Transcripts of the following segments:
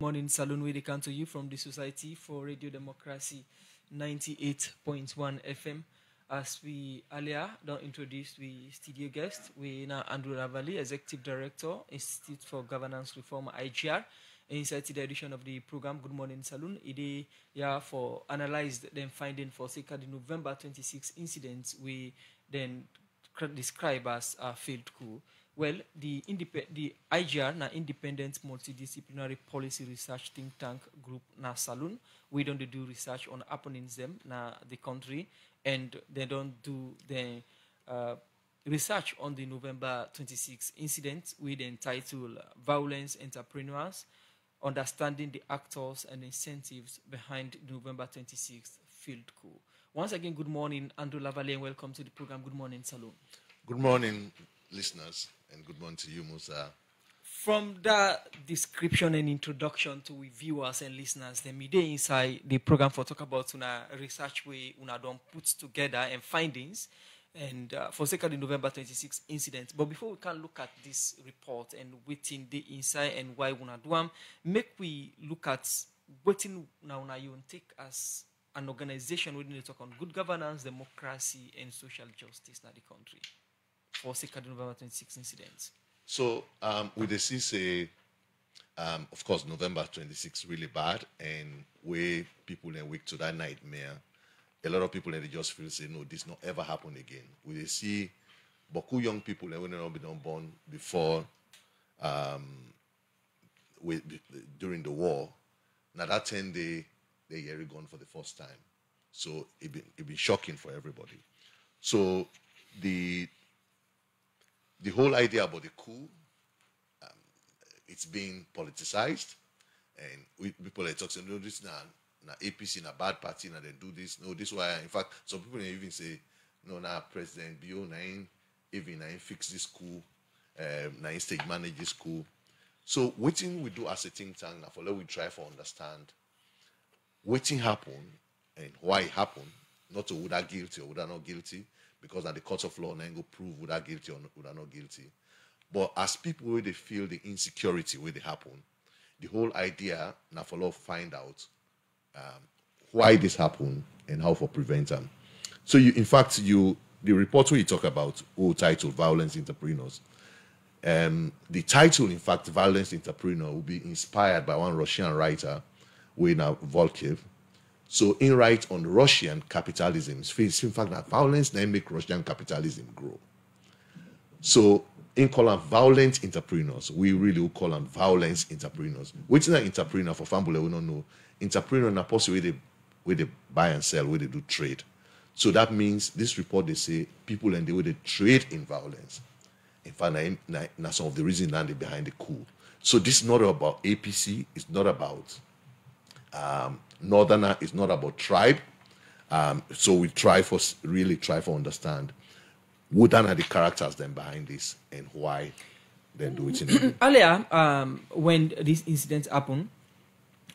Good morning Salone, we come to you from the Society for Radio Democracy 98.1 FM. As we earlier don't introduce we studio guest, we now Andrew Lavalley, Executive Director, Institute for Governance Reform, IGR. Inside the edition of the program Good Morning Salone, it yeah for analyzed then finding for circa the November 26 incidents we then describe as a failed coup. Well, the, the IGR, na Independent Multidisciplinary Policy Research Think Tank Group, na Salone, we don't do research on happenings them na the country, and they don't do the uh, research on the November 26 incident with the entitle Violence Entrepreneurs, Understanding the Actors and Incentives Behind November 26 Field Coup. Once again, good morning, Andrew Lavalley, and welcome to the program. Good morning, Salone. Good morning, listeners, and good morning to you, Musa. From that description and introduction to we viewers and listeners, the media inside the program for talk about una research we una don't put together and findings and uh, for the November 26 incident. But before we can look at this report and waiting the inside and why una do am, make we look at waiting now una you take as an organization we need to talk on good governance, democracy, and social justice in the country November 26 incidents. So, um, with the CSA, um, of course, November 26 really bad, and we people in week to that nightmare, a lot of people and they just feel say, no, this not ever happen again. We see Boku young people and when they not been born before, um, with, during the war. Now that 10 day, they year gone for the first time. So it been, it shocking for everybody. So the the whole idea about the coup, um, it's being politicized, and we, people are talking, no, this now, now APC, na bad party, now they do this, no, this why. In fact, some people even say, no, now President Bio, now even now fix this coup, um, now stage manage this coup. So, what thing we do as a think tank, now for let we try to understand what thing happen and why it happened, not to whether guilty or whether not guilty, because at the court of law, then go prove whether guilty or whether not guilty. But as people where they feel the insecurity where they happen, the whole idea now for law find out um, why this happened and how for prevent them. So you, in fact, you the report you talk about who title violence entrepreneurs. Um, the title, in fact, violence entrepreneur, will be inspired by one Russian writer, Wayne Volkov, so in right on Russian capitalism, it's in fact that violence then make Russian capitalism grow. So in call them violent entrepreneurs, we really will call them violence entrepreneurs. Which is an entrepreneur for example, we don't know. Entrepreneur na person where they where they buy and sell, where they do trade. So that means this report they say people and the way they trade in violence. In fact, na, some of the reason that they behind the coup. So this is not about APC, it's not about um, Northerner is not about tribe. Um, so we try for really try for understand what are the characters then behind this and why then do it. In Earlier, um, when this incident happened,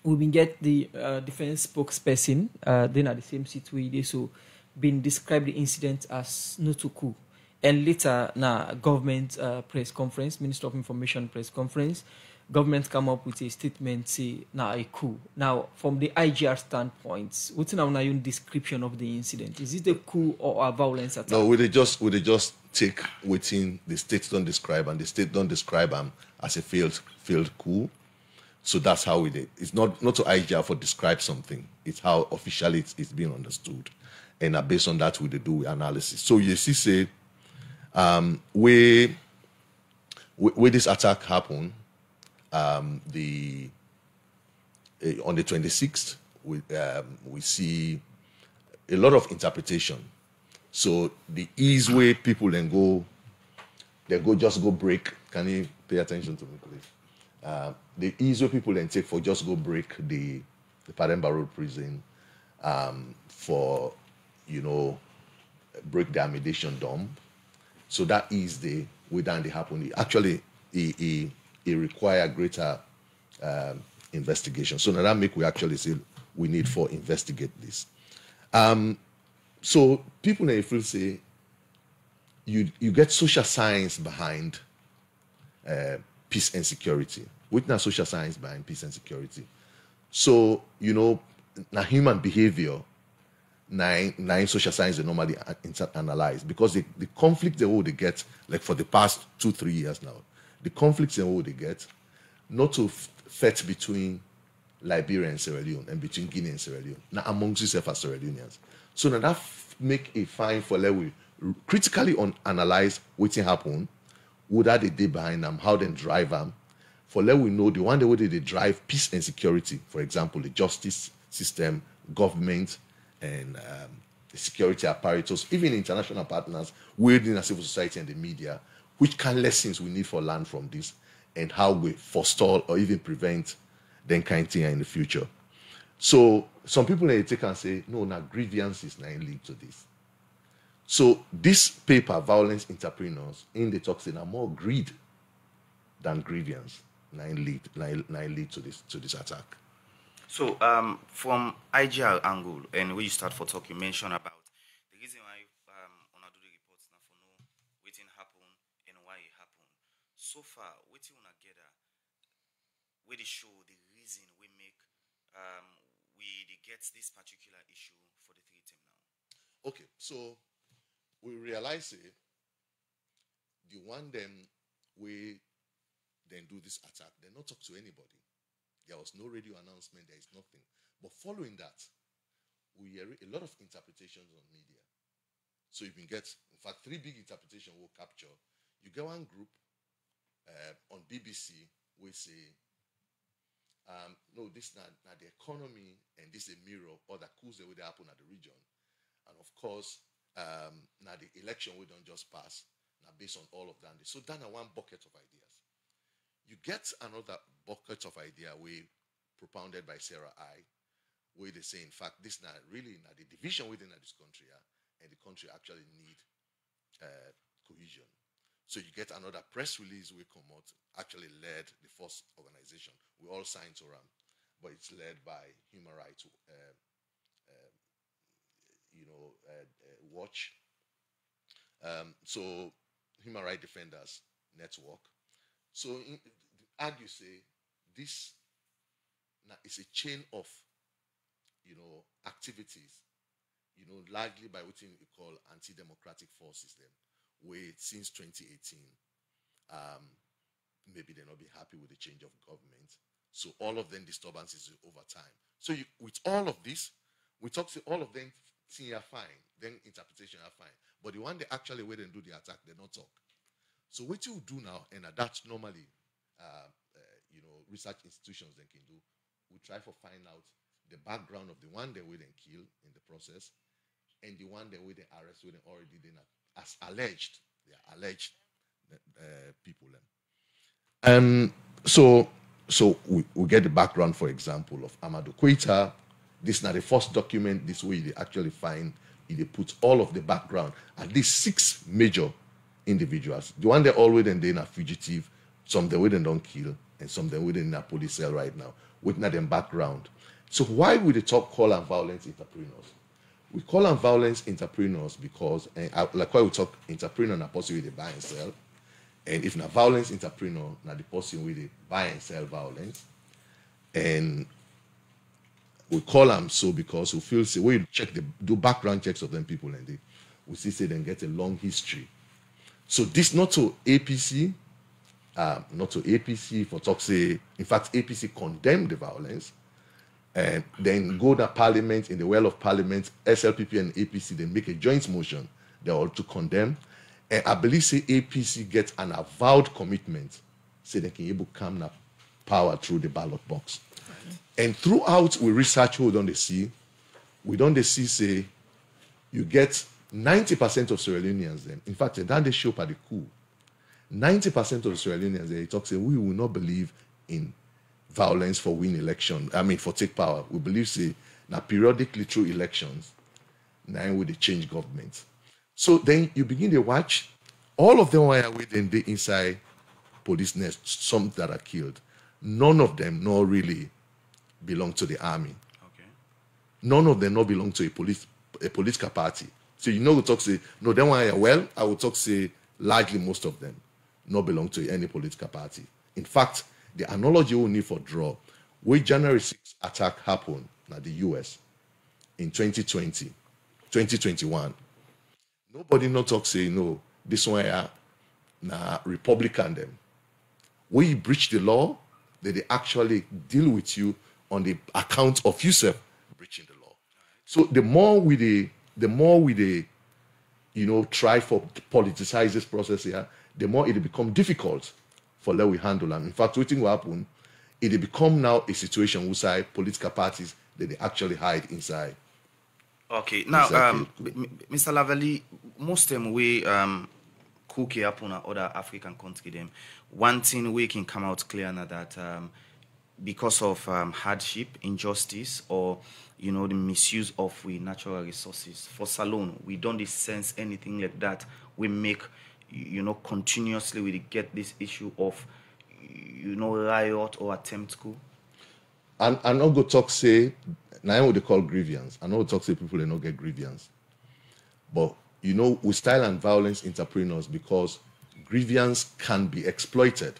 we been get the uh, defense spokesperson. Uh, then at the same seat we so been described the incident as Nutuku. And later, na government uh, press conference, Minister of Information press conference, government come up with a statement say now a coup. Now, from the IGR standpoint, what's now your description of the incident? Is it a coup or a violence attack? No, would they just would they just take within the state don't describe and the state don't describe them as a failed failed coup. So that's how we did. It's not not to IGR for describe something. It's how officially it's, it's being understood, and uh, based on that we do analysis. So you see, say, um, where where this attack happened um, the uh, on the 26th, we um, we see a lot of interpretation. So the ease way people then go, they go just go break. Can you pay attention to me, please? Uh, the ease way people then take for just go break the the Pademba Road prison um, for you know break the ammunition dump. So that is the way down the happen. Actually, he, he it require greater um, investigation. So now that make we actually say we need for investigate this. Um, so people in April say you you get social science behind uh, peace and security. With social science behind peace and security. So, you know, now human behavior, nine nine social science they normally analyze because the, the conflict they they get like for the past two three years now the conflicts they will they get not to fight between Liberia and Sierra Leone and between Guinea and Sierra Leone now amongst yourself as Sierra Leoneans. So now that make a fine for level critically on analyze what happen what are the day behind them how they drive them. For let we know the one way they drive peace and security for example the justice system government and um, the security apparatus, even international partners within the civil society and the media, which kind of lessons we need for learn from this and how we forestall or even prevent then kind thing in the future. So some people may take and say, no, now grievance is not linked to this. So this paper, Violence Entrepreneurs, in the say are more greed than grievance nine lead, nine, nine lead to this to this attack. So um, from IGR angle, and when you start for talk, you mentioned about where show the reason we make um, we get this particular issue for the three team now. Okay, so we realize it. The one them we then do this attack, they not talk to anybody. There was no radio announcement, there is nothing. But following that, we hear a lot of interpretations on media. So you can get, in fact, three big interpretations will capture. You get one group uh, on BBC, we say, um, no, this not, not the economy and this is a mirror or the coups that will happen at the region. And of course, um, now the election we don't just pass, now based on all of that. So done one bucket of ideas. You get another bucket of idea we propounded by Sarah I, where they say, in fact, this not really not the division within this country, uh, and the country actually need uh, cohesion. So you get another press release we come out, actually led the first organization. We all signed to RAM, but it's led by Human Rights, uh, uh, you know, uh, Watch. Um, so Human Rights Defenders Network. So in, argue say this is a chain of you know activities you know largely by what we call anti-democratic forces them where since 2018 um, maybe they're not be happy with the change of government so all of them disturbances over time so you, with all of this we talk to all of them think are fine then interpretation are fine but the one they actually wait and do the attack they don't talk so what you do now and that's normally uh, uh, you know, research institutions then can do. We try to find out the background of the one that we then kill in the process, and the one that we then arrest, we already then as alleged, they are alleged uh, people. Then. Um, so, so we, we get the background, for example, of Amadou Koita. This is not the first document. This way they actually find they put all of the background. At least six major individuals. The one they always then they are fugitive some they wouldn't don't kill, and some they wouldn't in a police cell right now, with not them background. So why would the talk call and violence entrepreneurs? We call them violence entrepreneurs because, and I, like why we talk entrepreneur na person with the buy and sell, and if not violence entrepreneur, na the person the buy and sell violence, and we call them so because we feel say we check the do background checks of them people and they we see say them get a long history. So this not to APC, um, not to APC for talk say, in fact, APC condemned the violence and then go to parliament, in the well of parliament, SLPP and APC, they make a joint motion, they all to condemn. And I believe say APC gets an avowed commitment, say they can able come now power through the ballot box. And throughout we research who don't see, we don't they see say you get 90% of Sierra Leoneans then. In fact, eh, then they show up at the coup 90% of Sierra Leoneans, they talk say, we will not believe in violence for win election. I mean, for take power. We believe, say, now periodically through elections, now with the change government. So then you begin to watch all of them are within the inside police nest, some that are killed. None of them not really belong to the army. Okay. None of them not belong to a police a political party. So you know we talk say, no, then why well, I will talk say largely most of them not belong to any political party. In fact, the analogy we need for draw, where January 6 attack happened at the US in 2020, 2021. Nobody no talk say no, this one uh, na Republican them. We breach the law, that they actually deal with you on the account of yourself breaching the law. So the more we the the more we the you know try for politicize this process here, the more it become difficult for let we handle them. In fact, what will happen, it become now a situation where political parties that they actually hide inside. Okay, now, um, Mr. Lavalley, most of them we um, cook up on other African countries, them one thing we can come out clear now that um, because of um, hardship, injustice, or you know the misuse of we natural resources. For Salone, we don't sense anything like that. We make you know continuously we get this issue of you know riot or attempt coup. And I not go talk say now what they call grievance. I know talk say people they not get grievance, but you know with style and violence entrepreneurs because grievance can be exploited.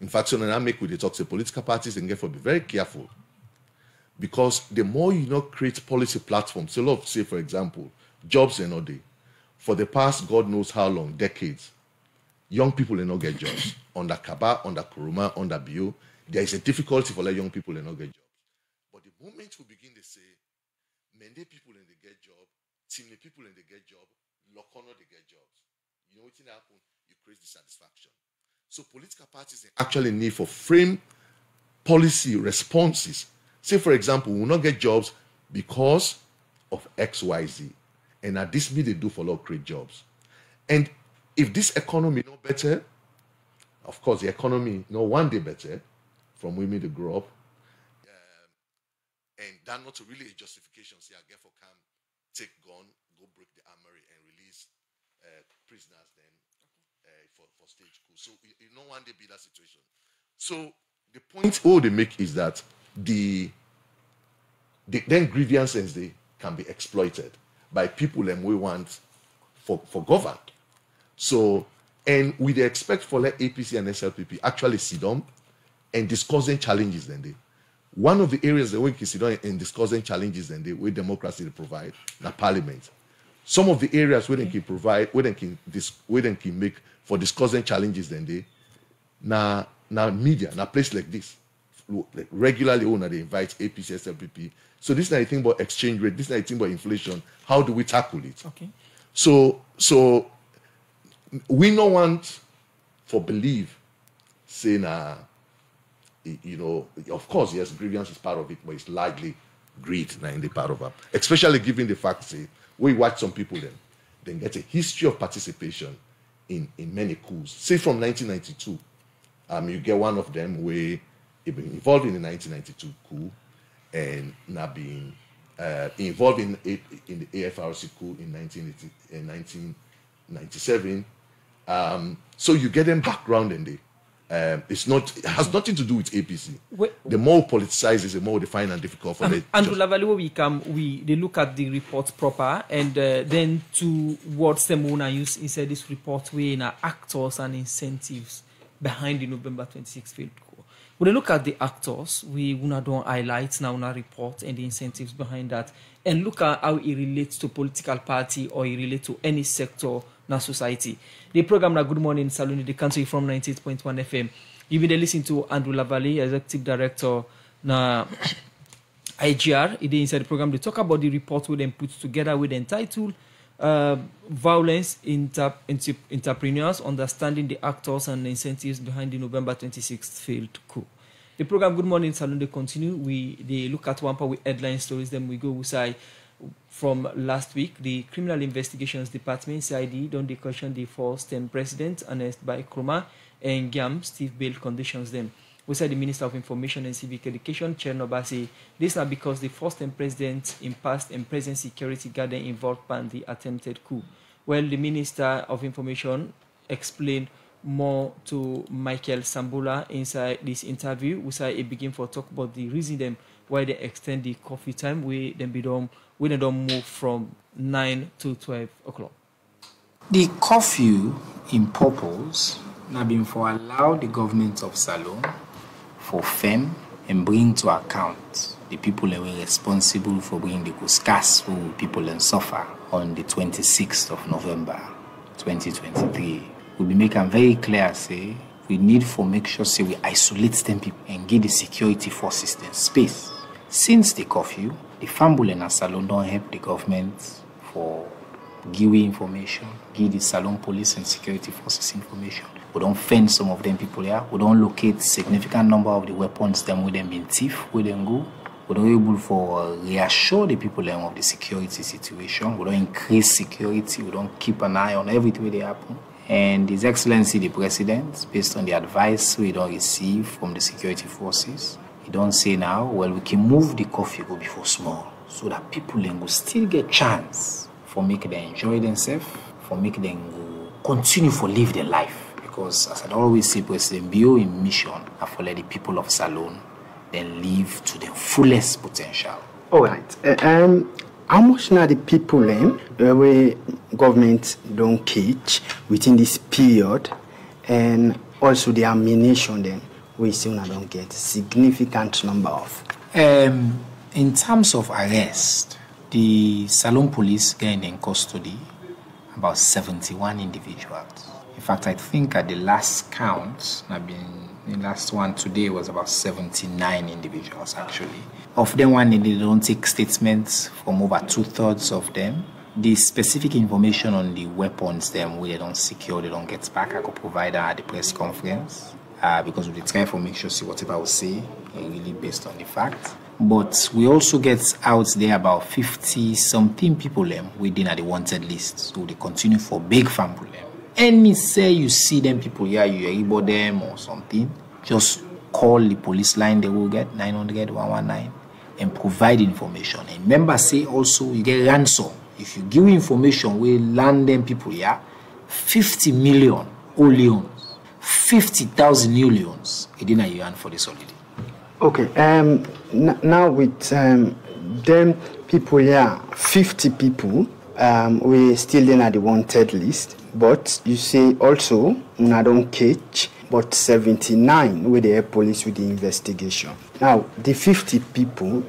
In fact, so now make with the talk say political parties and for be very careful. Because the more you know create policy platforms, so love say for example, jobs and all day. For the past God knows how long, decades, young people do not get jobs. under Kaba, under Koroma, under Bio, there is a difficulty for like young people to not get jobs. But the moment we begin to say, many people in the get job, many people in the get job, Lokono they get jobs. You know what's happen? You create dissatisfaction. So political parties actually need for frame policy responses. Say, for example, we will not get jobs because of XYZ. And at this mean they do for a create jobs. And if this economy no better, of course the economy no one day better from women to grow up. Um, and that not really a justification. Say I get for come, take gun, go break the armory and release uh, prisoners then uh, for, for stage coup. So you know one day be that situation. So the point all they make is that the, the then grievances they can be exploited by people and we want for, for govern. So, and we expect for let APC and SLPP actually sit down and discuss discussing challenges then they. One of the areas that we can sit down and discussing challenges and the way democracy provide, the parliament. Some of the areas where they can provide, where they can, dis, where they can make for discussing challenges then they, now, now media, now place like this, regularly when they invite APC, SLPP. So this is not thing about exchange rate. This is not thing about inflation. How do we tackle it? Okay. So so we no want for believe saying uh you know of course yes grievance is part of it but it's largely greed now in the part of it especially given the fact say we watch some people then then get a history of participation in in many coups say from 1992 um you get one of them where been involved in the 1992 coup and not being uh, involved in, in the AFRC coup in, 1997. Um, so you get them background in there. Um, it's not it has nothing to do with APC. Wait, the more politicized is, the more defined and difficult for um, them. And Lavalley, we come, we they look at the report proper, and uh, then to what them wanna inside this report, we in actors and incentives behind the November 26th field when we look at the actors, we wanna do highlights now in our report and the incentives behind that, and look at how it relates to political party or it relates to any sector in society. The program na Good Morning Salone, the country from 98.1 FM. You been listening to Andrew Lavalley, Executive Director na IGR. He inside the program. They talk about the report we then put together with entitled uh, Violence inter- inter- Entrepreneurs Understanding the Actors and Incentives Behind the November 26th Failed Coup. The program Good Morning Salone they continue. We they look at one part with headline stories, then we go inside from last week. The Criminal Investigations Department CID don't question the first term president Ernest Bai Koroma and GAM Steve Bail conditions them. We said the Minister of Information and Civic Education, Chair Nobasi, this is because the first term president in past and present security guard involved in the attempted coup. Well, the Minister of Information explained more to Michael Sambula inside this interview. We say it begin for talk about the reason them why they extend the coffee time. We then be done we don't move from nine to twelve o'clock. The curfew in purpose now been for allow the government of Salone for firm and bring to account the people that were responsible for bringing the Kuskas who people and suffer on the 26th of November 2023. We'll be making very clear, say, we need for make sure say we isolate them people and give the security forces them space. Since the curfew, the Fambul and Salon don't help the government for giving information, give the Salon police and security forces information. We don't find some of them people here. We don't locate significant number of the weapons them with them being thief, with them go. We don't able for uh, reassure the people them of the security situation. We don't increase security. We don't keep an eye on everything that happen. And His Excellency the President, based on the advice we don't receive from the security forces, don't say now, well, we can move the coffee go before small, so that people then will still get chance for make them enjoy themselves, for make them go continue for live their life. Because as I always say, President Bio in mission, I for let the people of Salone then live to their fullest potential. All right. Uh, um, how much now the people then uh, where government don't catch within this period, and also the ammunition then we still don't get significant number of. Um, in terms of arrest, the Salon police gained in custody about 71 individuals. In fact, I think at the last count, I've been the last one today was about 79 individuals actually. Of them, one they don't take statements from over two thirds of them. The specific information on the weapons them where they don't secure, they don't get back, I could provide that at the press conference uh, because we try for make sure see whatever we say uh, really based on the fact. But we also get out there about 50 something people them within at the wanted list. So they continue for big farm problem. Any say you see them people here, you able them or something, just call the police line, they will get 900 119 and provide information. And remember, say also you get ransom. If you give information, we land them people here, 50 million leons, 50,000 new it didn't you for this holiday. Okay. Um. Now with um, them people here, 50 people, um, we still in at the wanted list. But you say also, una don't catch, but 79 with the air police with the investigation. Now, the 50 people,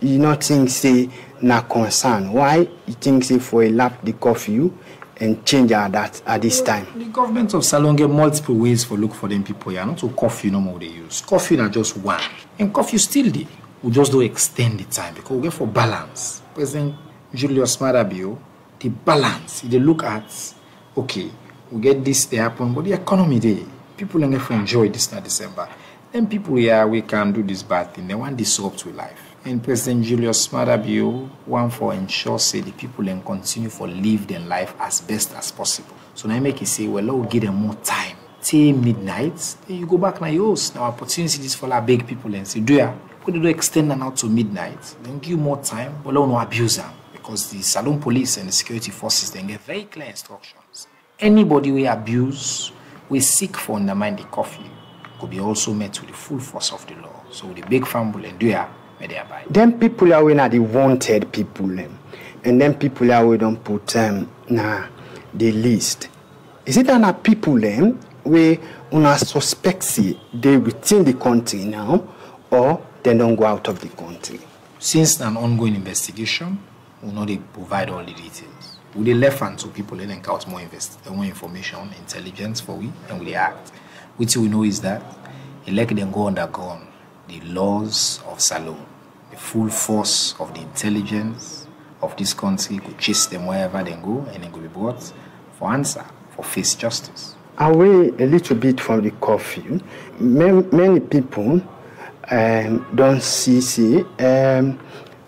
you not think say na concern. Why you think say for a lap the curfew and change at that at this time? The government of Salon get multiple ways for look for them people here. Not to coffee no more they use. Coffee not just one. And coffee still dey. We just don't extend the time because we get for balance. President Julius Maada Bio, the balance. They look at okay, we get this they happen, but the economy dey. People don't get for enjoy this na December. Then people here we can do this bad thing. They want disrupt with life. And President Julius Madabio want for ensure say the people then continue for live their life as best as possible. So now make it say, well, let give them more time. Till midnight, then you go back now your house. Now opportunity this for like big people and say, do ya? Could you extend them out to midnight? Then give more time, but let no abuse them. Because the Salon police and the security forces then get very clear instructions. Anybody we abuse, we seek for undermine the curfew, could be also met with the full force of the law. So the big family and do ya. Them people are are the wanted people, them. and then people are we don't put um, na the list. Is it that na people them we una suspect see they within the country now, or they don't go out of the country? Since an ongoing investigation, we know they provide all the details. We dey left hand to people and count more invest more information, intelligence for we, and we act. Which we know is that elect them go underground the laws of Salon, the full force of the intelligence of this country could chase them wherever they go and they could be brought for answer, for face justice. away a little bit from the curfew, many, many people um, don't see, see um,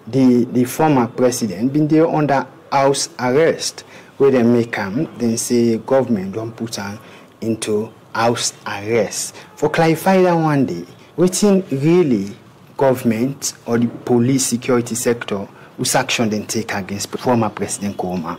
the, the former president been there under house arrest where they make him, then say government don't put him into house arrest. For clarify that one day, waiting really government or the police security sector whose action then take against former President Koma.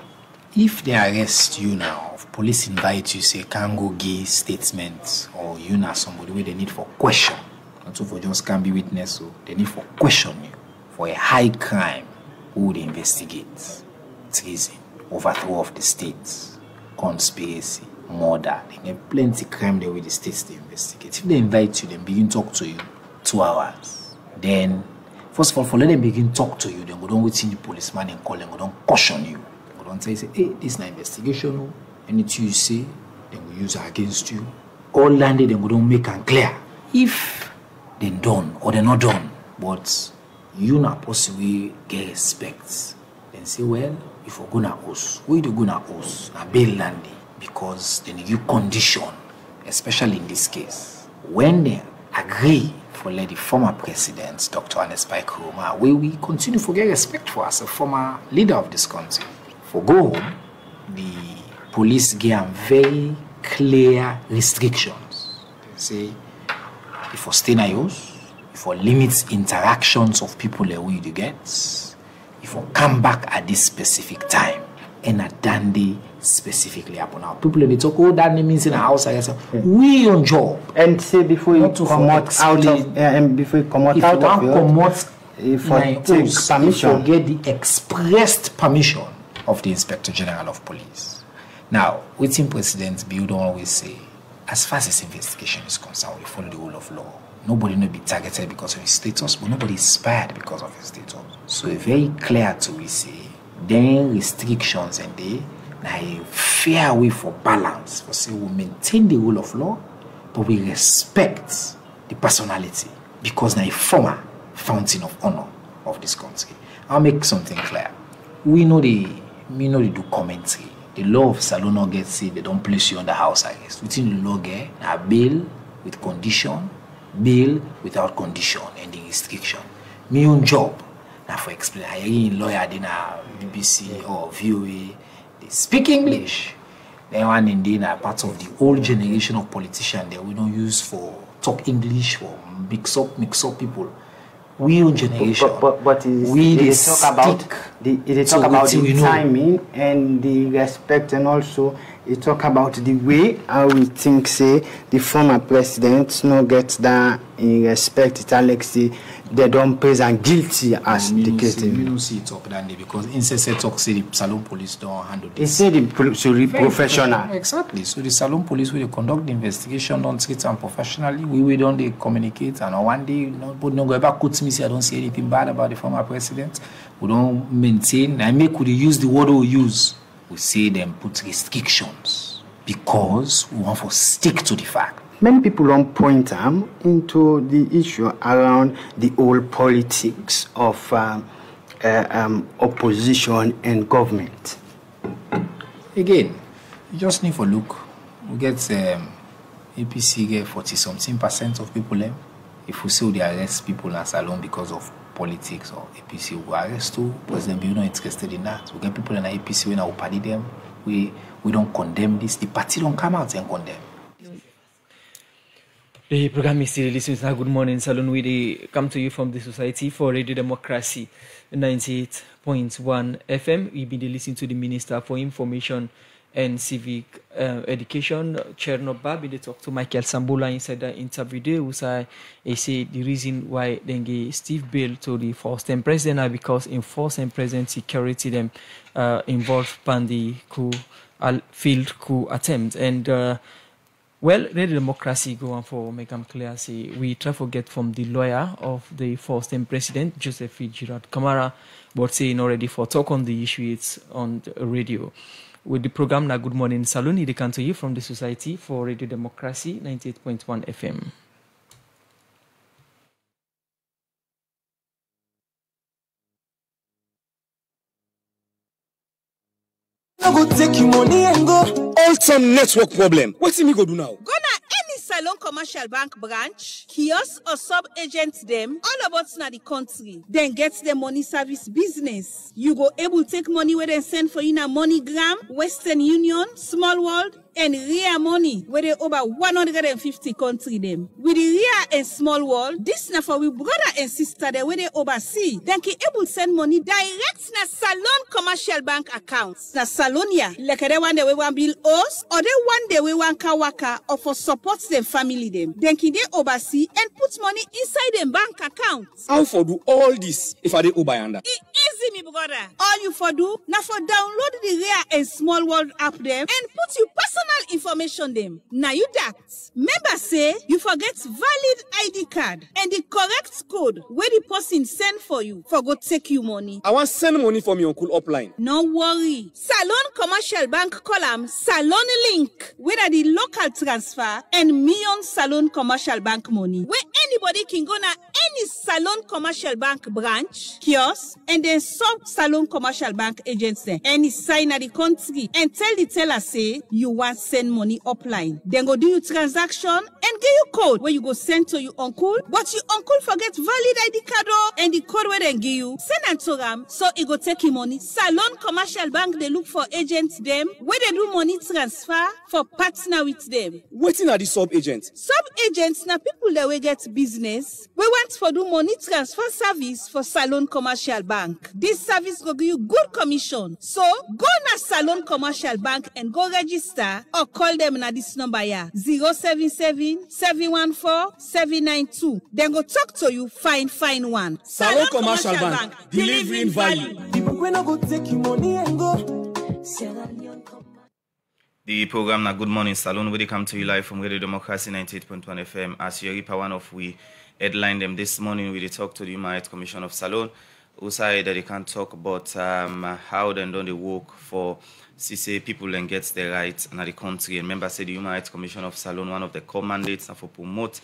If they arrest you now, police invite you, say, can't go give statements, or you know somebody where they need for question, not so for just can be witness, so they need for question you for a high crime, who would investigate? Treason, overthrow of the state, conspiracy, murder. They get plenty crime there with the states they investigate. If they invite you, then begin talk to you two hours. Then, first of all, for let them begin talk to you, then go down waiting the policeman and call them, go down caution you. Go down say, say, hey, this is an investigation. oh. Anything you say, then we use against you. All landed, then go down make and clear. If they done or they not done, but you not possibly get respect, then say, well, if we're gonna host, we do gonna host, na bail landing, because the new condition, especially in this case, when they agree for the former president, Dr. Bai Koroma, where we continue to get respect for as a former leader of this country. For go home, the police give very clear restrictions. They say, if you stay na yours, if you limit interactions of people that we do get, if you come back at this specific time, and at dandy specifically happen. our people they talk, oh that means in a house I guess we on job. And say before you come out, out of uh, and before you come out If out you of your promote if you my take house, permission. if get the expressed permission of the Inspector General of Police. Now, waiting President Bill don't always say, as far as this investigation is concerned, we follow the rule of law. Nobody will be targeted because of his status, but nobody is spared because of his status. So very clear to we say, then restrictions and they a fair way for balance for say we maintain the rule of law, but we respect the personality because now a former fountain of honor of this country. I'll make something clear. We know the we know they do commentary. The law of Salono gets say they don't place you under house arrest. Within the law get a bail with condition, bail without condition and the restriction. Me own job now for explain I hear lawyer in a BBC or VOA speak English. Then one in there na part of the old generation of politicians that we don't use for talk English for mix up mix up people. We own generation. But, but, but is, we they talk about the they talk about the timing and the respect and also they talk about the way how we think say the former president no get that in respect it like say they don't present guilty as no case dey be. no see it talk that day because incessant talk say the Salon police don't handle this. say the pro- so Very professional. Exactly. So the Salon police will conduct the investigation, don't treat them professionally. We don't they communicate and on one day nobody no go ever quote me say I don't see anything bad about the former president. We don't maintain I make we dey use the word we use. We see them put restrictions because we want to stick to the fact. Many people don't point um, into the issue around the old politics of um, uh, um, opposition and government. Again, you just need to look. We get um, APC get forty something percent of people them. If we say they arrest people as alone because of politics or APC, we arrest too. President Bill not interested in that. We get people in the APC when I party them. We we don't condemn this. The party don't come out and condemn. The program is still listening Good Morning Salone. We come to you from the Society for Radio Democracy, 98.1 FM. We've been listening to the Minister for Information and Civic uh, Education, Chernor Bah. We dey talk to Michael Sambola inside the interview there, who say, he say the reason why they give Steve Bill to the first time president are because in first president security them uh, involved in the coup, field coup attempt and. Uh, well, Radio Democracy go on for make am clear. Say we try to get from the lawyer of the first time president, Joseph Girard Kamara, but saying already for talk on the issue it's on the radio. With the program now Good Morning Salone, they come to you from the Society for Radio Democracy, 98.1 FM. I go take your money and go. Ultim network problem. Wetin me go do now? Go na any Salon Commercial Bank branch, kiosk or sub-agent them, all about na the country. Then get the money service business. You go able take money where they send for you na MoneyGram, Western Union, Small World, and Ria Money where they over 150 country them. With the Ria and Small World, this na for we brother and sister dem where they oversee. Then can able send money direct na Salon Commercial Bank accounts. Na Salonia, like they one day we want bill us or they one day we want kawaka or for support them family them. Then can they oversee and put money inside them bank accounts. How for do all this if I dey Obayanda? E easy, me brother. All you for do, now for download the Ria and Small World app them and put your personal information them. Now you that. Member say you forget valid ID card and the correct code where the person send for you for go take you money. I want send money from your uncle upline. No worry. Salon Commercial Bank column Salon Link, whether the local transfer and Million Salon Commercial Bank money, where anybody can go na any Salon Commercial Bank branch, kiosk, and then sub Salon Commercial Bank agents there. Any sign at the country and tell the teller say you want send money upline. Then go do your transaction and give you code where you go send to your uncle, but your uncle forget valid ID card oh, and the code where they give you, send am to am so e go take him money. Salon Commercial Bank they look for agents them where they do money transfer for partner with them. Waiting at the sub agent. Sub agents na people that will get business. We want for do money transfer service for Salon Commercial Bank. This service will give you good commission. So go na Salon Commercial Bank and go register or call them na this number here 077 714 792. Then go talk to you fine fine one. Salon Commercial Bank, delivering value. People when I go take your money and go. The program na Good Morning Salone they come to you live from Radio Democracy 98.1 FM. As reap one of we headline them this morning, we talk to the Human Rights Commission of Salon. Who say that they can talk about um, how they done the work for say people and get their rights in the country. And member say the Human Rights Commission of Salon, one of the core mandates for promote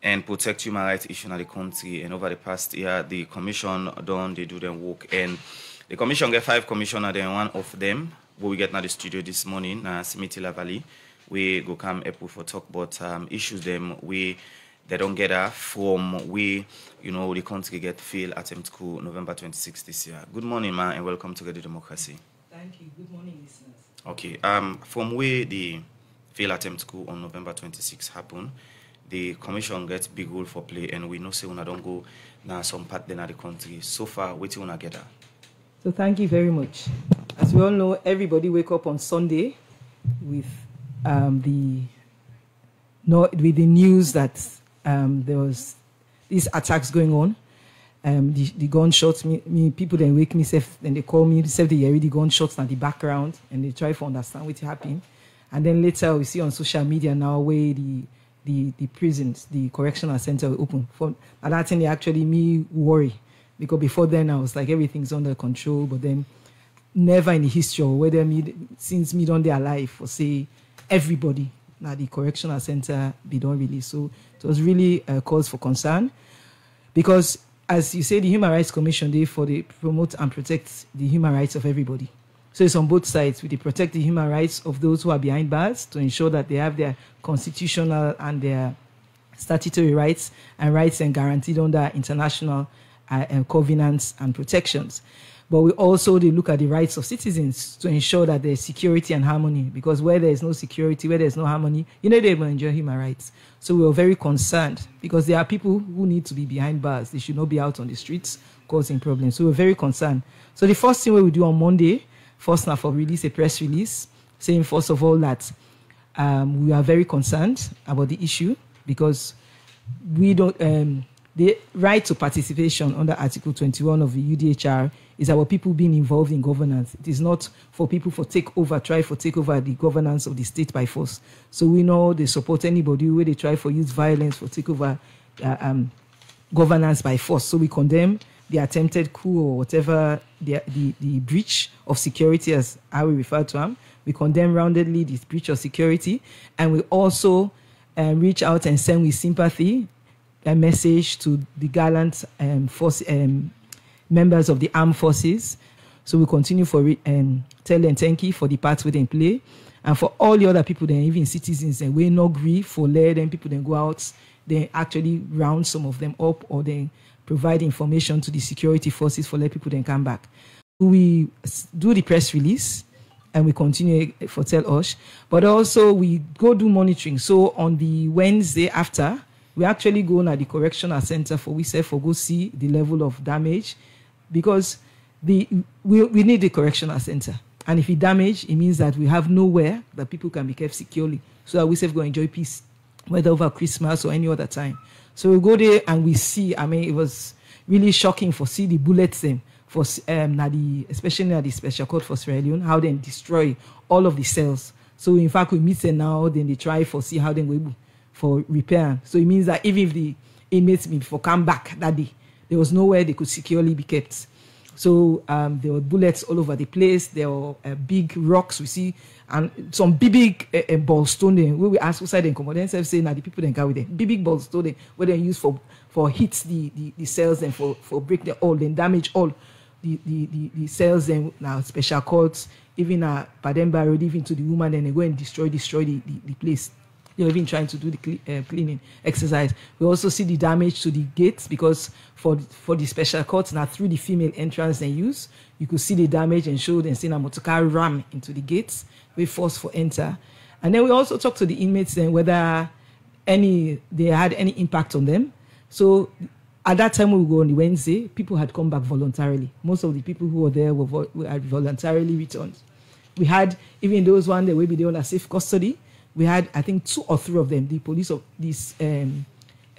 and protect human rights issue in the country. And over the past year, the commission done they do their work. And the commission get five commissioner, then one of them we get now the studio this morning, uh, Simitila Valley, we go come April for talk about um, issues them we they don't get a from we you know the country get fail attempt school November 26th this year. Good morning, ma, and welcome to Radio Democracy. Thank you. Good morning, listeners. Okay, um, from where the fail attempt school on November 26 happened the commission gets big role for play, and we know say una don't go now some part then of the country. So far, waiting una get her. So thank you very much. As we all know, everybody wake up on Sunday with um, the with the news that um, there was these attacks going on. Um, the, the gunshots, me, me people then wake me, self, then they call me, self they hear the gunshots in the background, and they try to understand what happened. And then later we see on social media now where the the, the prisons, the correctional center open. For and that thing they actually me worry because before then I was like everything's under control, but then never in the history or whether since me don't they alive or say everybody now the correctional center be done release. So it was really a cause for concern because as you say the Human Rights Commission they for the promote and protect the human rights of everybody. So it's on both sides. We protect the human rights of those who are behind bars to ensure that they have their constitutional and their statutory rights and rights and guaranteed under international uh, covenants and protections. But we also they look at the rights of citizens to ensure that there's security and harmony. Because where there is no security, where there is no harmony, you know they will enjoy human rights. So we were very concerned because there are people who need to be behind bars. They should not be out on the streets causing problems. So we we're very concerned. So the first thing we will do on Monday, first now for release a press release saying first of all that um, we are very concerned about the issue because we don't um, the right to participation under article 21 of the udhr is about people being involved in governance. It is not for people for take over try for take over the governance of the state by force. So we know they support anybody where they try for use violence for take over uh, um, governance by force. So we condemn the attempted coup or whatever the, the, the breach of security as I we refer to them. We condemn roundedly this breach of security. And we also uh, reach out and send with sympathy a message to the gallant um, force, um, members of the armed forces. So we continue for um, tell thank you for the part we they play, and for all the other people, then even citizens, and we no grief for let them people then go out, they actually round some of them up, or then provide information to the security forces for let people then come back. We do the press release and we continue for tell us but also we go do monitoring so on the wednesday after we actually go na the correctional center for we say for go see the level of damage because the we, we need the correctional center. And if it damage it means that we have nowhere that people can be kept securely. So that we say go enjoy peace whether over christmas or any other time. So we go there and we see i mean it was really shocking for see the bullets them for um, the especially at the special court for Sierra Leone, how they destroy all of the cells. So in fact, we meet them now, then they try for see how they go for repair. So it means that even if the inmates before come back that day, there was nowhere they could securely be kept. So um, there were bullets all over the place. There were uh, big rocks we see, and some big big uh, uh, ball stone. Then we ask outside and come. Then say now the people then carry them big big ball stone where they use for for hits the, the, the cells and for for break the all then damage all the the the, the cells and now special courts even uh Pademba Road even to the woman then they go and destroy destroy the, the, the place you're even trying to do the uh, cleaning exercise. We also see the damage to the gates because for for the special courts now through the female entrance they use, you could see the damage and show them seeing a motorcar ram into the gates. We force for enter, and then we also talk to the inmates and whether any they had any impact on them. So at that time we go on the Wednesday, people had come back voluntarily. Most of the people who were there were, vo- were voluntarily returned. We had even those one that will be there under safe custody we had I think two or three of them, the police of this um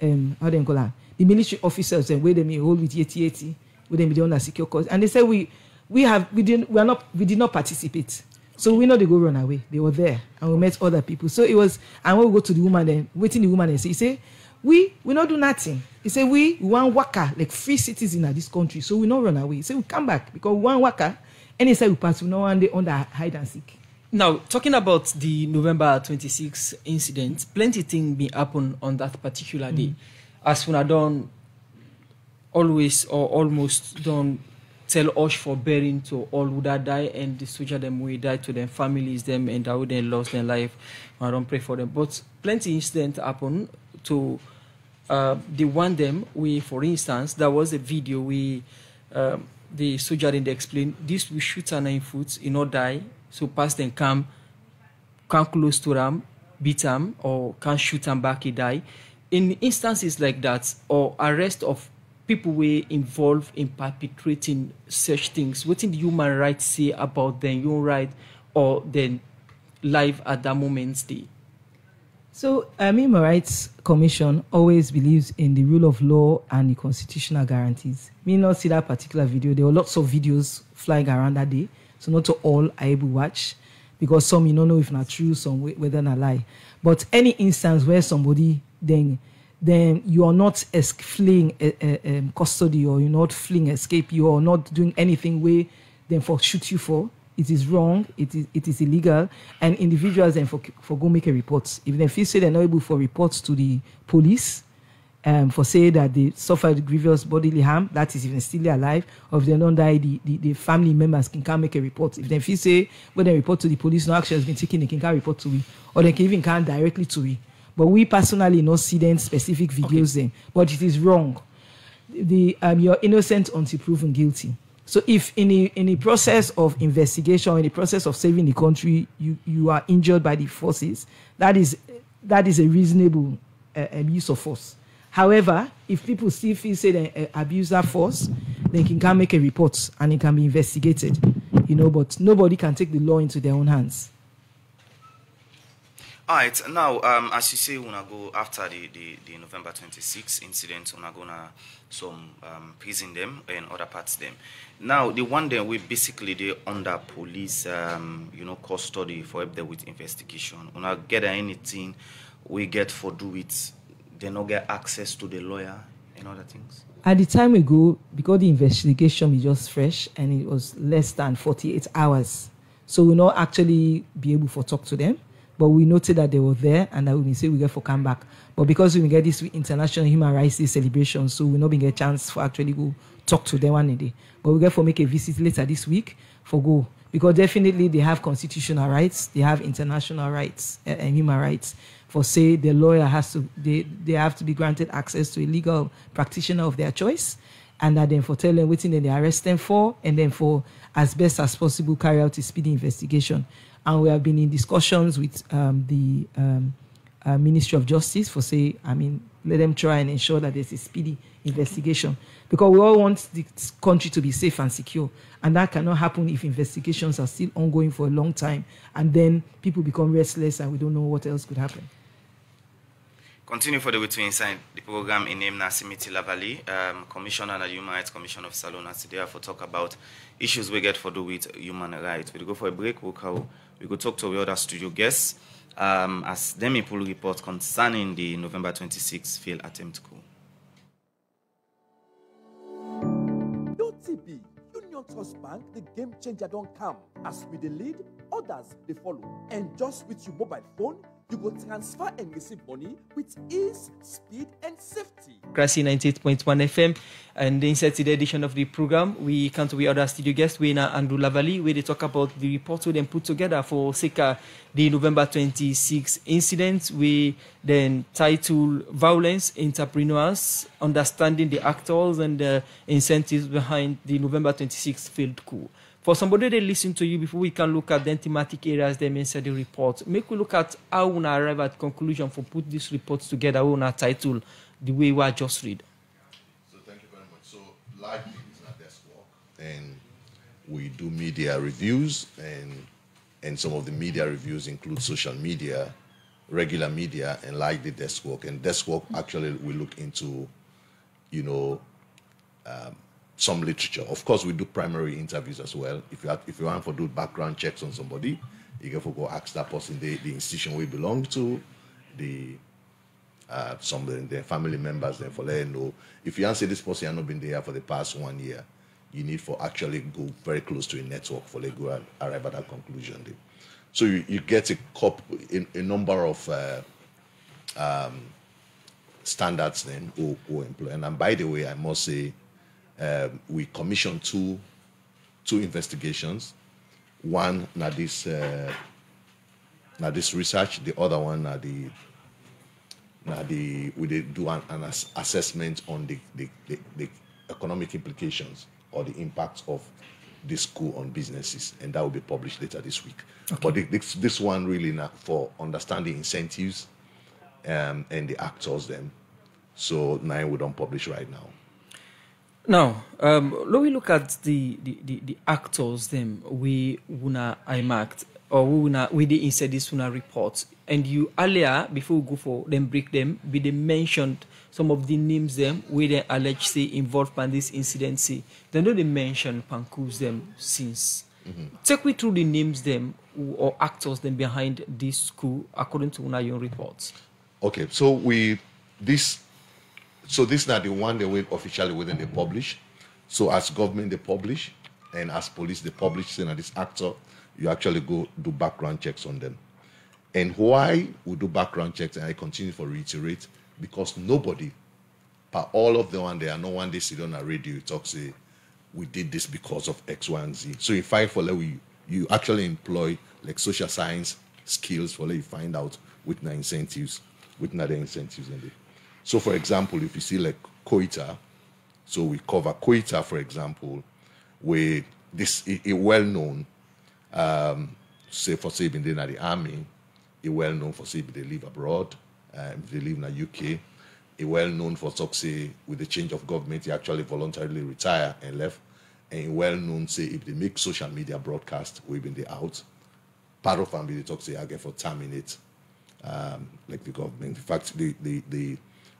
um how do you call that? The military officers and where they may hold with yeti yeti, where they on a secure cause. And they said we we have we didn't we are not we did not participate. So we know they go run away. They were there and we met other people. So it was and when we go to the woman then waiting the woman and say, he say, we we not do nothing. He said we, we want worker like free citizens in this country. So we not run away. He said we come back because we want worker. And he said we pass we no one day under hide and seek. Now, talking about the November 26 incident, plenty things been happen on that particular day. As when I don't always or almost don't tell us for bearing to all who that die and the soldier them we die to them families them and how they lost their life. I don't pray for them. But plenty incident happen to uh, the one them we for instance there was a video we um, the soldier didn't explain this we shoot a nine foot, you know die so pass them come, come close to them, beat them, or can shoot them back, he die. In instances like that, or arrest of people were involved in perpetrating such things, what did the human rights say about them, human right, or then life at that moment Day? So, um, Human Rights Commission always believes in the rule of law and the constitutional guarantees. Me not see that particular video. There were lots of videos flying around that day. So not to all are able watch because some you don't know if not true, some whether not lie. But any instance where somebody then then you are not es- fleeing uh, uh, um, custody or you're not fleeing escape, you are not doing anything where then for shoot you for. It is wrong. It is it is illegal, and individuals then for for go make a report. Even if they feel say they're not able for reports to the police, um, for say that they suffered grievous bodily harm, that is if they're still alive, or if they don't die, the, the, the family members can come make a report. If they feel say when they report to the police, no action has been taken, they can come report to we, or they can even come directly to we. But we personally not see them specific videos okay. then. But it is wrong. The um, you're innocent until proven guilty. So if in the in the process of investigation, in the process of saving the country, you you are injured by the forces, that is that is a reasonable uh, use of force. However, if people still feel say they uh, abuse that force, they can come make a report and it can be investigated. You know, but nobody can take the law into their own hands. All right, now, um, as you say, to go after the, the, the November 26 incident, going to some um, prison them and other parts them. Now, the one day we basically they under police, um, you know, custody for help them with investigation. I get anything we get for do it, they not get access to the lawyer and other things. At the time we go, because the investigation is just fresh and it was less than 48 hours, so we'll not actually be able to talk to them. But we noted that they were there and that we say we get for come back. But because we get this International Human Rights Day celebration, so we'll not being a chance for actually go talk to them one day. But we get for make a visit later this week for go. Because definitely they have constitutional rights, they have international rights and human rights. For say the lawyer has to they, they have to be granted access to a legal practitioner of their choice. And that then for telling waiting then they arrest them for and then for as best as possible carry out a speedy investigation and we have been in discussions with um, the um, uh, Ministry of Justice for say, I mean, let them try and ensure that there's a speedy investigation because we all want the country to be safe and secure, and that cannot happen if investigations are still ongoing for a long time, and then people become restless and we don't know what else could happen. Continue for the way to inside the program in name Nasimiti Lavali, um, Commissioner and the Human Rights Commission of Salone today for talk about issues we get for do with human rights. We'll go for a break, we'll go, we go talk to our other studio guests um, as them pull report concerning the November 26th failed attempt coup. UTB, Union Trust Bank, the game changer don't come. As we the lead, others they follow. And just with your mobile phone, you will transfer and receive money with ease, speed, and safety. Cressy 98.1 FM. And inside the edition of the program, we come to the other studio guest, Wena Andrew Lavalley, where they talk about the report we then put together for SECA, the November 26 incident. We then title Violence, Entrepreneurs, Understanding the Actors and the Incentives Behind the November 26 Field Coup for somebody to listen to you before we can look at the thematic areas they mentioned in the report, make we look at how we arrive at conclusion for put these reports together on our title the way we are just read. So thank you very much. So largely it's our desk work and we do media reviews and and some of the media reviews include social media, regular media, and like the desk work. And desk work actually we look into, you know, um, some literature. Of course, we do primary interviews as well. If you have, if you want to do background checks on somebody, you can for go ask that person the, the institution we belong to, the uh, some of their family members then for letting know. If you answer this person has not been there for the past one year, you need for actually go very close to a network for let go and arrive at that conclusion. Then. So you, you get a, cop, a, a number of uh, um, standards then who, who employ. And, And by the way, I must say um, we commissioned two two investigations. One now this uh, now this research, the other one now the now the we did do an, an ass- assessment on the the, the the economic implications or the impacts of this coup on businesses, and that will be published later this week. But the, this this one really now for understanding incentives um, and the actors them. So nine we don't publish right now. Now, um, let we look at the, the, the, the actors them we wanna I marked or we wanna we did inside this wanna report. And you earlier before we go for them break them, we they mentioned some of the names them where they allege say involved in this incident say. They know they mention Pancus them since. Take me through the names them or actors them behind this school according to one of your reports. Okay, so we this so this is not the one they will officially within they publish. So as government they publish and as police they publish saying that this actor, you actually go do background checks on them. And why we do background checks, and I continue to reiterate, because nobody, but all of the one there, are no one they sit on a radio talk say, we did this because of X, Y, and Z. So if I follow you, you actually employ like social science skills for let you find out with the incentives, with other incentives in it. So for example, if you see like Koita, so we cover Koita, for example, where this a, a well-known, um, say for say in the army, a well-known for say if they live abroad, um, if they live in the UK, a well-known for say with the change of government, he actually voluntarily retire and left, and a well-known say if they make social media broadcast, we've been the out, part of them they talk say get for terminate, um, like the government. In fact, the the the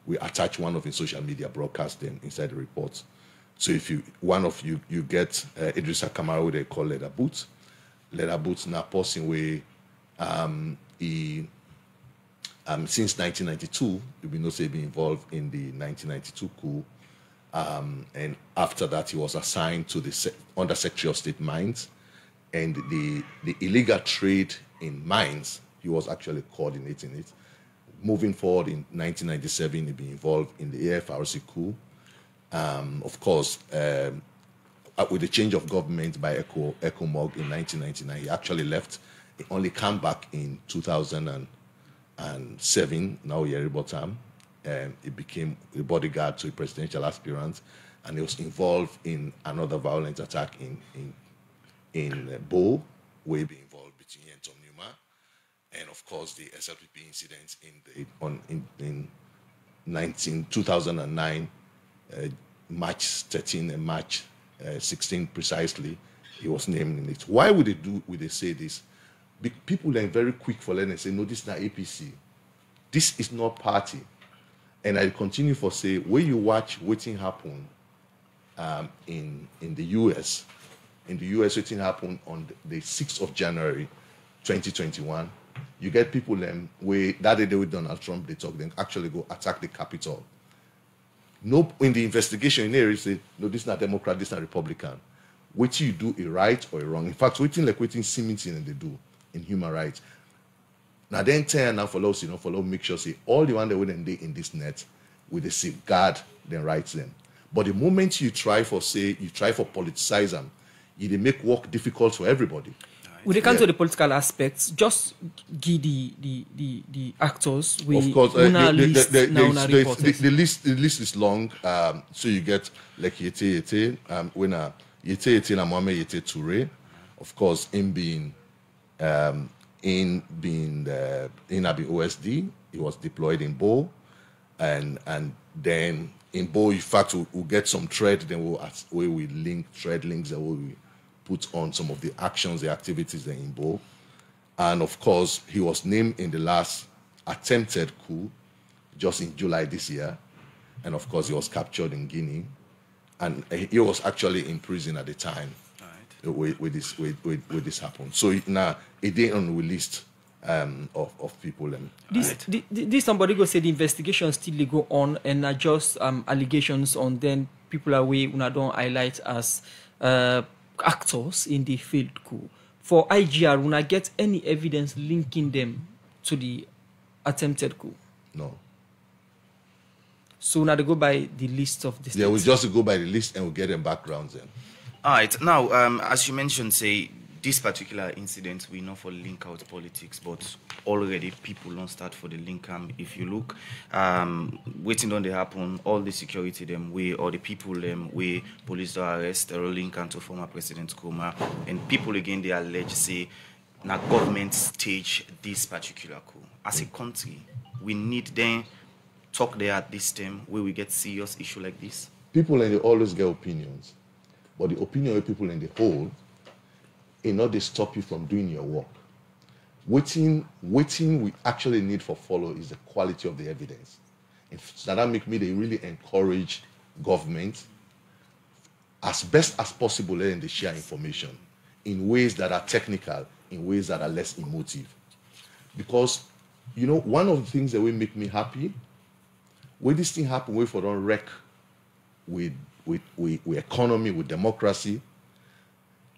we attach one of the social media broadcasting inside the report. So if you one of you you get uh, Idrissa Kamara, they call leather boots, leather boots now person way um he um since 1992 you will not say be involved in the 1992 coup. Um, and after that, he was assigned to the Se- Under Secretary of State Mines, and the the illegal trade in mines. He was actually coordinating it moving forward in 1997, he'd been involved in the AFRC coup. Um, of course, um, uh, with the change of government by Mog in 1999, he actually left. He only came back in 2007, now Yeribotam. Um, he became a bodyguard to a presidential aspirant, and he was involved in another violent attack in, in, in uh, Bo, where he been involved between he and Tom Nyuma course the SLPP incident in the on in, in 19, 2009, uh, March 13 and March uh, 16 precisely, he was named in it. Why would they do? Would they say this? Be- people are very quick for letting say, no, this is not APC. This is not party. And I continue for say, when you watch waiting happen um, in in the US, in the US, waiting happened on the 6th of January, 2021. You get people um, them where that day with Donald Trump, they talk, then actually go attack the Capitol. No, in the investigation, in there, say, no, this is not Democrat, this is not Republican. Which you do a right or a wrong. In fact, waiting like waiting Simonton and they do in human rights. Now then ten now follow, you know, follow make sure say all the one they in this net with the safeguard then rights them. But the moment you try for say you try for politicize them, you they make work difficult for everybody. With regard to the political aspects, just give the the the, the actors we of course, uh, the, the, list the, the, the, the, the list the list is long. Um, so you get like Yete Yete, um, when uh, Yete Yete and Mohamed Yete Toure, of course, in being um, in being uh, in Abi OSD, he was deployed in Bo, and and then in Bo, in fact, we'll, we'll get some thread. Then we'll ask, where we link thread links that we put on some of the actions, the activities there in Bo. And of course, he was named in the last attempted coup just in July this year. And of course, he was captured in Guinea. And he was actually in prison at the time with, with, this, with, with, with this happened. So it- now, it didn't on the list um, of, of people. Um, This, thi- thi- this somebody go say the investigation still go on and not just um, allegations on then people are we una don't highlight as uh, actors in the field coup. For IGR, una get any evidence linking them to the attempted coup? No. So now they go by the list of the Yeah, we states. just go by the list and we'll get them backgrounds then. All right. Now, um, as you mentioned, say this particular incident, we know for link out politics, but already people don't start for the link am. If you look, um, waiting on the happen, all the security them way or the people them way police do arrest, they link to former President Koroma, and people again they allege say, now government stage this particular coup. As a country, we need them talk there at this time where we get serious issue like this. people and they always get opinions, but the opinion of people in the whole, it not they stop you from doing your work. Waiting, waiting we actually need for follow is the quality of the evidence. If, that make me they really encourage government as best as possible letting they share information in ways that are technical, in ways that are less emotive. Because you know, one of the things that will make me happy when this thing happen, wait for don't wreck with, with, with, with economy, with democracy.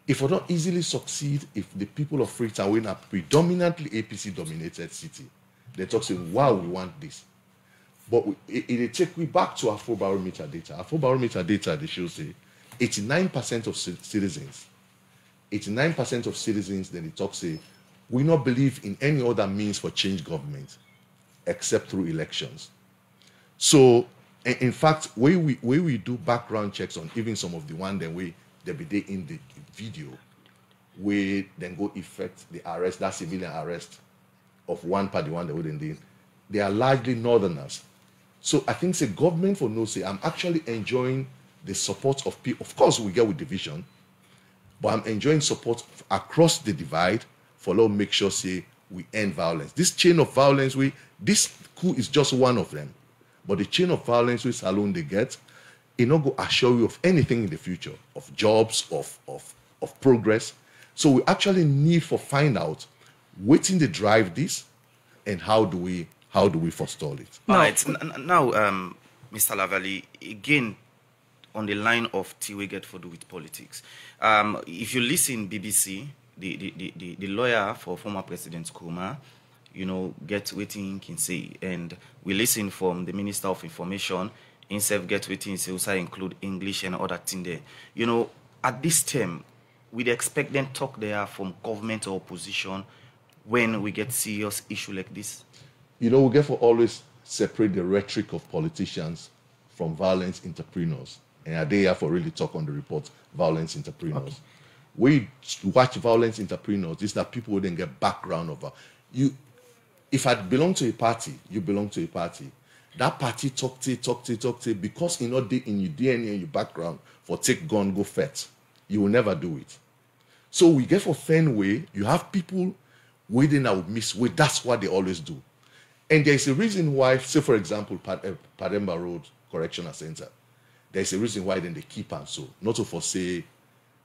If we don't easily succeed, if the people of Freetown in a predominantly APC dominated city, they talk saying, wow, we want this. But it, it take we back to our Afrobarometer data. Our Afrobarometer data, they show say 89% of citizens, 89% of citizens, then they talk say, we not believe in any other means for change government except through elections. So, in fact, where we where we do background checks on even some of the one then we they be in the video, we then go effect the arrest, that civilian arrest of one party, one wouldn't do. They are largely northerners. So I think the government for no say, I'm actually enjoying the support of people. Of course, we get with division, but I'm enjoying support across the divide for law make sure say we end violence. This chain of violence, we this coup is just one of them. But the chain of violence which alone they get, it not go assure you of anything in the future, of jobs, of of of progress. So we actually need for find out what in the drive this and how do we how do we forestall it? All right. N- n- now, um, Mr. Lavalley, again, on the line of T we get for do with politics. Um, if you listen BBC, the, the, the, the, the lawyer for former President Koroma, you know, get waiting can say, and we listen from the Minister of Information, himself get waiting say, also include English and other thing there. You know, at this time, we'd expect them talk there from government or opposition when we get serious issue like this. you know, we get for always separate the rhetoric of politicians from violence entrepreneurs. And are they here for really talk on the report, violence entrepreneurs? We watch violence entrepreneurs, is that people wouldn't get background of uh, you. If I belong to a party, you belong to a party. That party talk to talk to talk to because you know in your DNA and your background for take gun go fet. You will never do it. So we get for Fenway, you have people waiting that would miss weight. That's what they always do. And there's a reason why, say for example, uh, Pademba Road Correctional Center, there's a reason why then they keep and so, not to for say,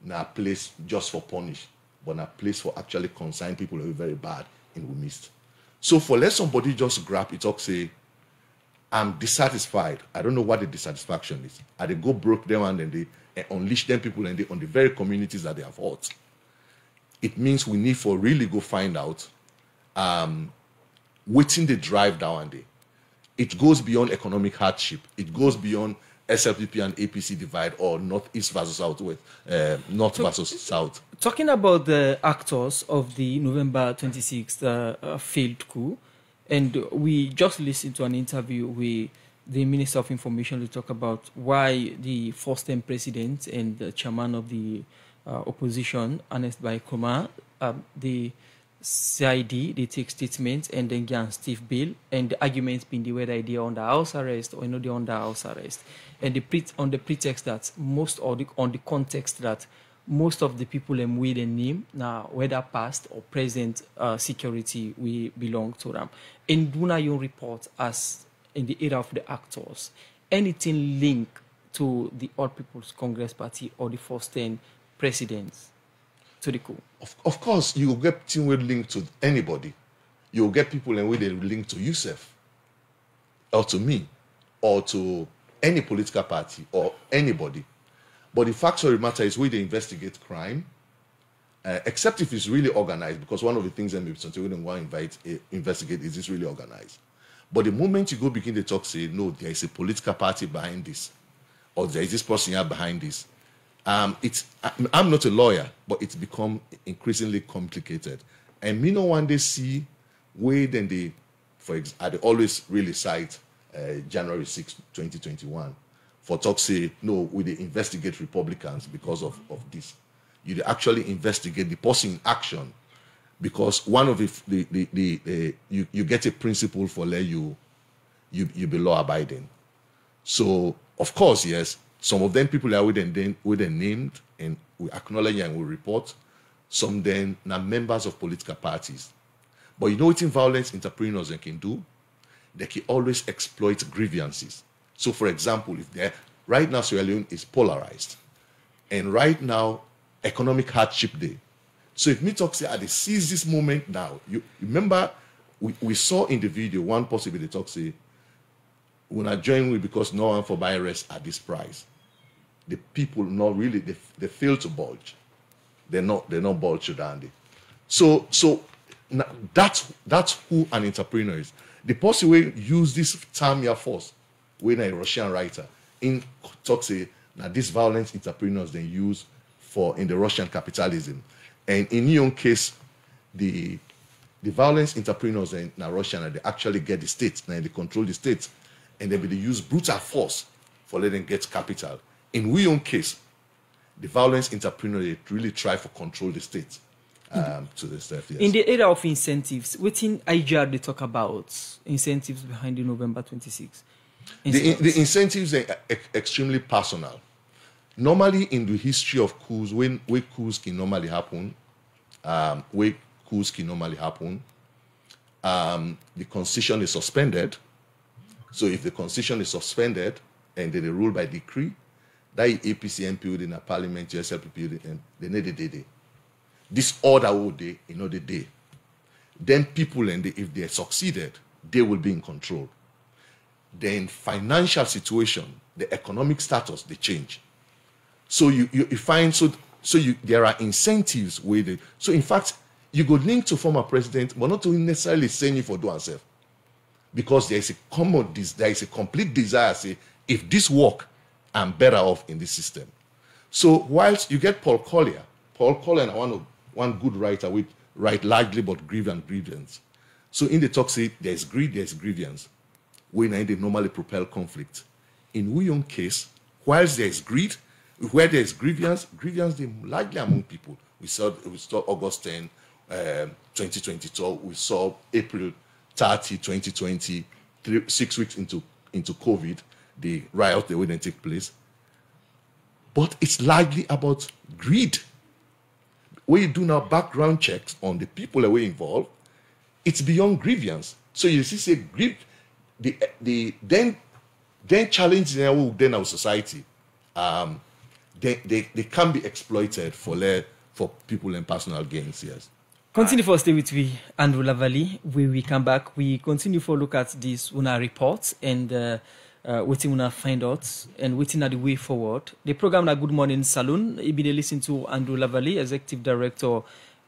na place just for punish, but a place for actually consign people who are very bad and we missed. So for let somebody just grab it up, say, I'm dissatisfied. I don't know what the dissatisfaction is. And they go broke them and then they uh, unleash them people and they on the very communities that they have hurt. It means we need for really go find out um, waiting the drive down and day. It goes beyond economic hardship. It goes beyond SLPP and APC divide or northeast versus southwest, uh, north So- versus south. Talking about the actors of the November 26th uh, uh, failed coup, and we just listened to an interview with the Minister of Information to talk about why the first time president and the chairman of the opposition, Ernest Bai Koroma, um, the CID, they take statements and then get Steve Bill, and the arguments being the whether they're under house arrest or not they're under house arrest, and the pre- on the pretext that most or the on the context that most of the people in with the name now whether past or present uh, security we belong to them. In Duna your report as in the era of the actors, anything linked to the All People's Congress Party or the first ten presidents to the coup. Of, of course, you get team with link to anybody. You will get people and with they link to Yusuf, or to me, or to any political party or anybody. But the fact of the matter is, we they investigate crime, uh, except if it's really organized. Because one of the things that maybe something we don't want to invite, uh, investigate is this really organized. But the moment you go begin to talk, say no, there is a political party behind this, or there is this person here behind this. Um, it's I'm not a lawyer, but it's become increasingly complicated. And me no one day see way then they, for ex- I always really cite uh, January 6, 2021, for talk say no, we dey investigate Republicans because of, of this. You actually investigate the person action because one of the the, the, the, the you, you get a principle for let you you you be law abiding. So of course, yes, some of them people are with them with them named and we acknowledge and we report. Some then are members of political parties. But you know what in violence entrepreneurs can do? They can always exploit grievances. So for example, if they're right now Sierra Leone is polarized. And right now, economic hardship day. So if me talk say, ah, I dey seize this moment now. You remember we, we saw in the video one possibility talk say, when I join with because no one for buy rest at this price. The people not really they, they fail to bulge. They're not they're not bulge there. So so that's that's who an entrepreneur is. The person will use this term here force when a Russian writer in talk say now this violent entrepreneurs they use for in the Russian capitalism. And in your case, the the violence entrepreneurs in na Russian they actually get the state, now they control the state, and they be they use brutal force for letting get capital. In we own case, the violence entrepreneur really try to control the state um, to the state. Yes. In the area of incentives, within IGR they talk about incentives behind the November 26th. the, the incentives are extremely personal. Normally, in the history of coups, when where coups can normally happen, um, where coups can normally happen, um, the constitution is suspended. So, if the constitution is suspended and they rule by decree, that APC MP in a parliament, SLPP, and they need a day. This order will day, the day. Then people, and they, if they succeeded, they will be in control then financial situation, the economic status, they change. So you, you, you find so so you there are incentives with it. So in fact, you could link to former president, but not to necessarily saying you for do yourself. Because there is a common there is a complete desire, say, if this work, I'm better off in this system. So whilst you get Paul Collier, Paul Collier one one good writer with write largely about grief and grievance. So in the talk say there's greed, there's grievance when they normally propel conflict. In Uyong case, whilst there is greed, where there is grievance, grievance they largely among people. We saw we saw August 10, um, 2022. We saw April 30, 2020, three, six weeks into into COVID, the riot they take place. But it's largely about greed. When you do now background checks on the people that were involved, it's beyond grievance. So you see, say grip the the then then challenges then our society. Um, they, they, they can be exploited for for people and personal gains. Yes. Continue for stay with me, Andrew Lavalley. When we come back, we continue for look at this una report and uh, uh, waiting una find out and waiting at the way forward. The program na Good Morning Salone. You be listening to Andrew Lavalley, Executive Director,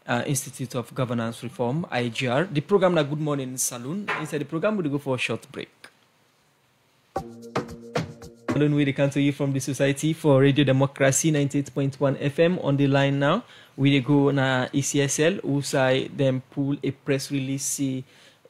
uh, Institute of Governance Reform, IGR. The program na Good Morning Salone. Inside the program, we'll go for a short break. Alone with the country you from the Society for Radio Democracy 98.1 FM on the line now. We go na ECSL who say them pull a press release see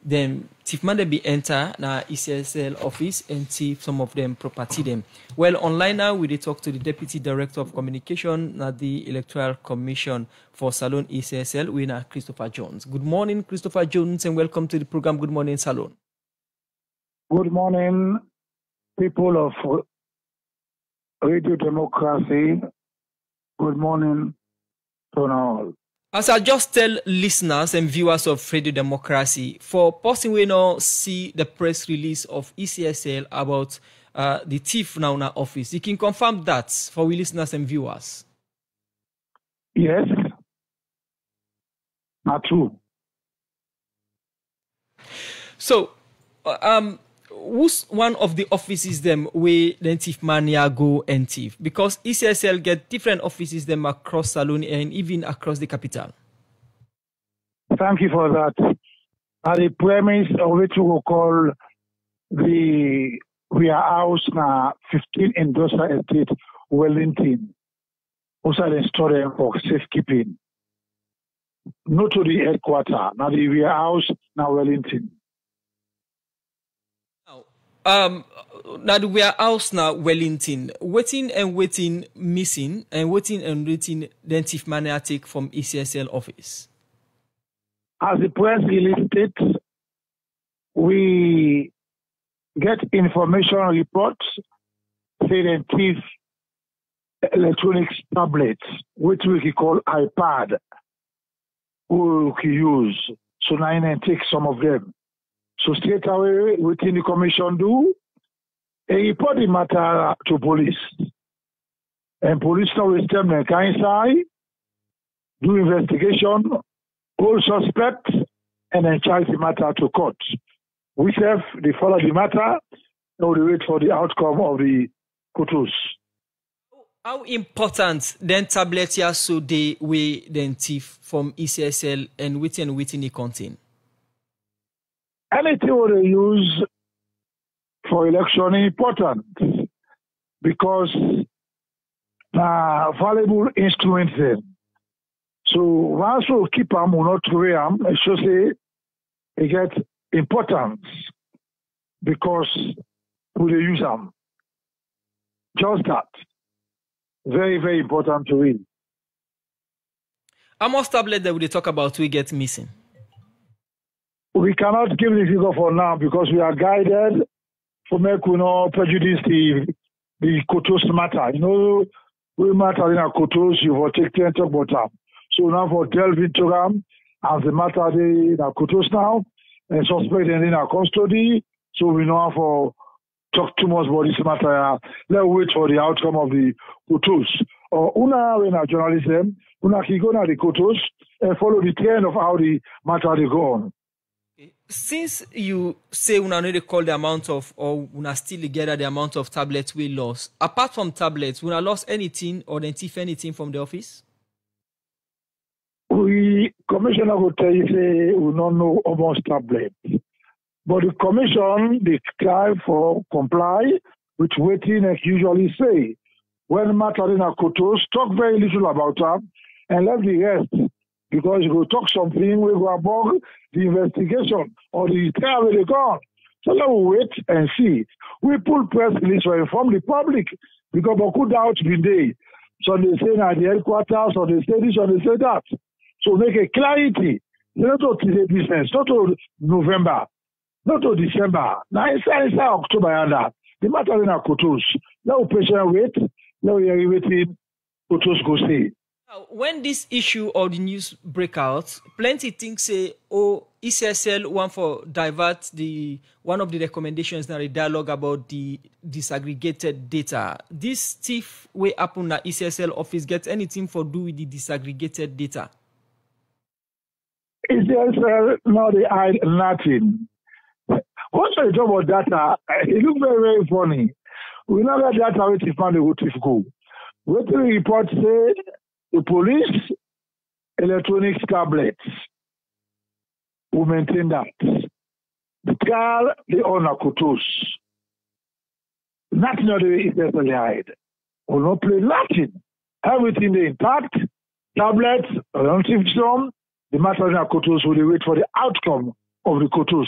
them thief man be enter na ECSL office and see some of them property them. Well online now we talk to the Deputy Director of Communication at the Electoral Commission for Salone ECSL we na Christopher Jones. Good morning Christopher Jones and welcome to the program Good Morning Salone. Good morning people of Radio Democracy. Good morning. As I just tell listeners and viewers of Radio Democracy, for person we now see the press release of ECSL about uh, the thief now in our office, you can confirm that for we listeners and viewers. Yes, not true. So, uh, um, who's one of the offices them where the thief mania go and thief? Because ECSL get different offices them across Salone and even across the capital. Thank you for that. At the premise of which we will call the warehouse na 15 industrial estate Wellington. Also the story for safekeeping. Not to the headquarter, now the warehouse now Wellington. Um now the warehouse now Wellington waiting and waiting missing and waiting and waiting then chief manager take from ECSL office. As the press release states, we get information reports saying thief electronics tablets, which we call iPad, we use. So now and take some of them. So straight away, within the commission do, a report the matter to police. And police now will step them inside, do investigation, hold suspects, and then charge the matter to court. We have they follow the matter, now we wait for the outcome of the kutus. How important then tablets here so they weigh then thief from ECSL and within within the contain? Anything what they use for election is important because na valuable instrument then. So once we keep them, we not throw them, it should say it get importance because we use them. Just that. Very, very important to read. Much tablet that we talk about we get missing? We cannot give the figure for now because we are guided to make we not prejudice the the Kotos matter. You know, we matter in our Kotos, you will take ten talk about them. So now for delve into them as the matter in our Kotos now, and suspect in our custody. So we know for talk too much about this matter. Let's wait for the outcome of the Kotos. Or una when our journalism, eh, una can go the Kotos and follow the trend of how the matter they go on. Since you say una need to call the amount of or una still gather the amount of tablets we lost, apart from tablets, una lost anything or then thief anything from the office? We commissioner will tell you say we don't know almost tablets. But the commission they try for comply with waiting and usually say. When matter in a kotos, talk very little about them and let the rest because you go talk something, we go above the investigation or the trial gone. So let we wait and see. We pull press release to inform the public because we could doubt been there. So they say at the headquarters, or they say this, or they say that. So make a clarity. Not to the business, not to November, not to December. Now inside, inside October and that. The matter in our. Let we patient wait. Let we are waiting. Quotas go see. When this issue or the news break out, plenty think say, oh, ECSL want for divert the one of the recommendations now the dialogue about the disaggregated data. This thief way happen that ECSL office get anything for do with the disaggregated data? ECSL now they hide nothing. Once I talk about data, it eh, look very very funny. We know that data which is found the go. What the report say the police electronic tablets will maintain that. The car, the. Nothing of the is hide. Will not play Latin. Everything they intact, tablets, relative some, the matter of Kotos will wait for the outcome of the Kotos.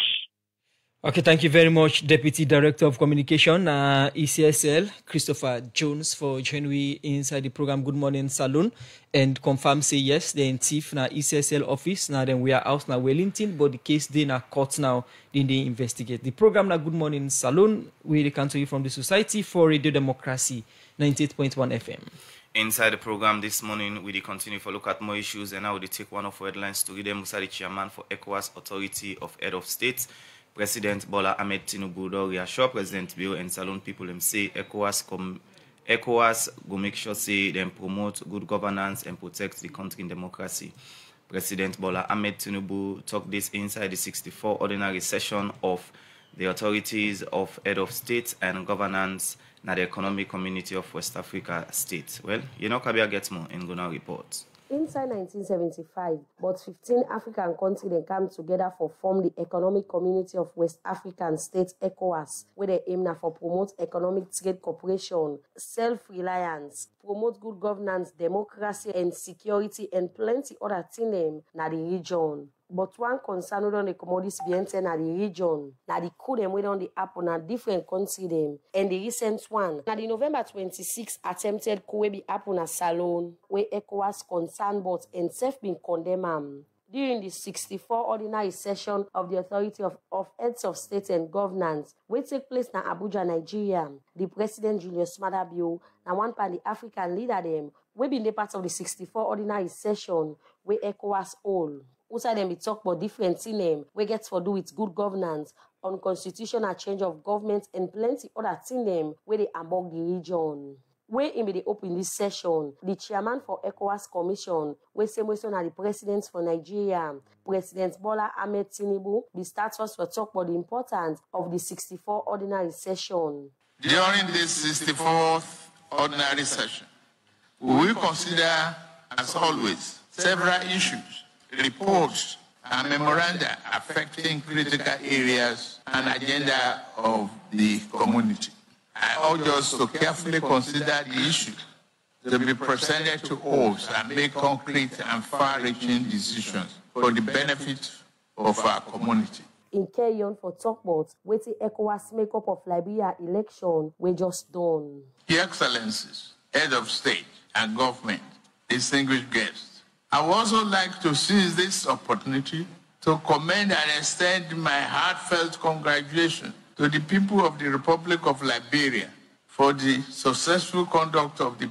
Okay, thank you very much, Deputy Director of Communication, uh, ECSL, Christopher Jones, for joining me inside the program Good Morning Salone and confirm say yes, the thief na ECSL office. Now then we are out now Wellington, but the case they na court now, then they investigate. The program na Good Morning Salone, we come to you from the Society for Radio Democracy, 98.1 FM. Inside the program this morning, we continue to look at more issues, and now we take one of our headlines to read them. Musa, the chairman for ECOWAS Authority of Head of State. President Bola Ahmed Tinubu don reassure President Bio and Salone people them say ECOWAS com ECOWAS go make sure say promote good governance and protect the country in democracy. President Bola Ahmed Tinubu talked this inside the 64 ordinary session of the authorities of head of state and governance na the economic community of West Africa states. Well, you know Kabia gets more in Guna reports. Inside 1975, but 15 African countries then come together for form the Economic Community of West African States (ECOWAS), where they aim now for promote economic trade cooperation, self-reliance, promote good governance, democracy and security, and plenty other things in the region. But one concern on the commodities being na the region, na the coup them wait on the happen na different country them. And the recent one, na the November 26 attempted coup be happen na Salone, where ECOWAS concerned but and self been condemned during the 64 ordinary session of the Authority of, of Heads of State and Governance, which take place in Abuja, Nigeria. The President Julius Maada Bio, and one part the African leader them, we been the part of the 64 ordinary session where ECOWAS all. Outside them, we talk about different things we get for do with good governance, on constitutional change of government, and plenty other things where they among the region. Where in the open this session, the chairman for ECOWAS Commission, where same way the president for Nigeria, President Bola Ahmed Tinubu, the status for talk about the importance of the 64 ordinary session. During this 64th ordinary session, we will consider, as always, several issues reports and memoranda affecting critical areas and agenda of the community. I urge us to carefully consider the issue to be presented to us and make concrete and far-reaching decisions for the benefit of our community. In carry for talk about wetin ECOWAS makeup of Liberia election we just done. Your Excellencies, Head of State and Government, distinguished guests, I would also like to seize this opportunity to commend and extend my heartfelt congratulations to the people of the Republic of Liberia for the successful conduct of the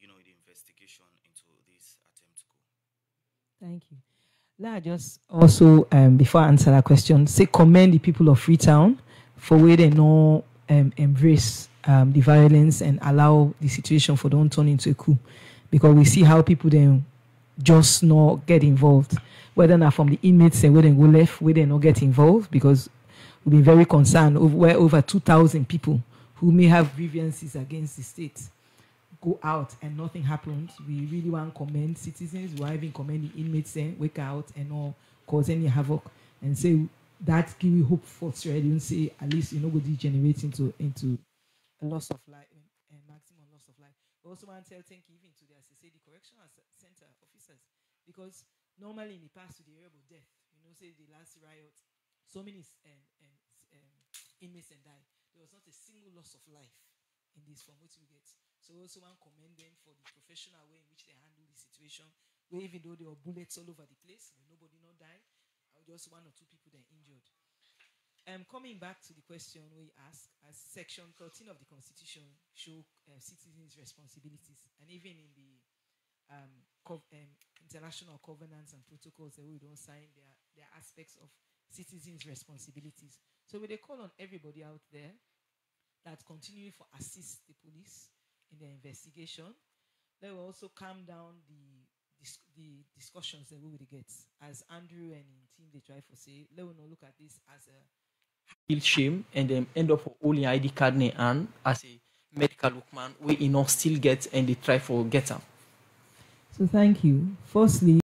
you know the investigation into this attempt coup. Thank you. Let I just also, um, before I answer that question, say commend the people of Freetown for where they know um, embrace um, the violence and allow the situation for don't turn into a coup. Because we see how people then just not get involved. Whether not from the inmates and whether they go left, whether they not get involved, because we've been very concerned over where over 2,000 people who may have grievances against the state go out and nothing happens. We really want to commend citizens. We even commend the inmates and wake out and not cause any havoc and say that give you hope for Sierra Leone. Say at least you know go degenerate into into a loss of life and maximum loss of life. We also want to tell thank you even to the the correctional because normally in the past to the area of death, you know, say the last riot, so many um, um, um, inmates and died. There was not a single loss of life in this from what we get. So also to commend them for the professional way in which they handle the situation. Where even though there were bullets all over the place, nobody not died, just one or two people that injured. Um, coming back to the question we asked, as Section 13 of the Constitution show uh, citizens' responsibilities, and even in the um, um, international covenants and protocols that we don't sign, their their aspects of citizens' responsibilities. So we call on everybody out there that continue to assist the police in their investigation. They will also calm down the the discussions that we will get. As Andrew and in team they try to say, let us not look at this as a shame and then end up for only ID card ne and as a medical workman we you still get and they try for get up. So thank you. Firstly,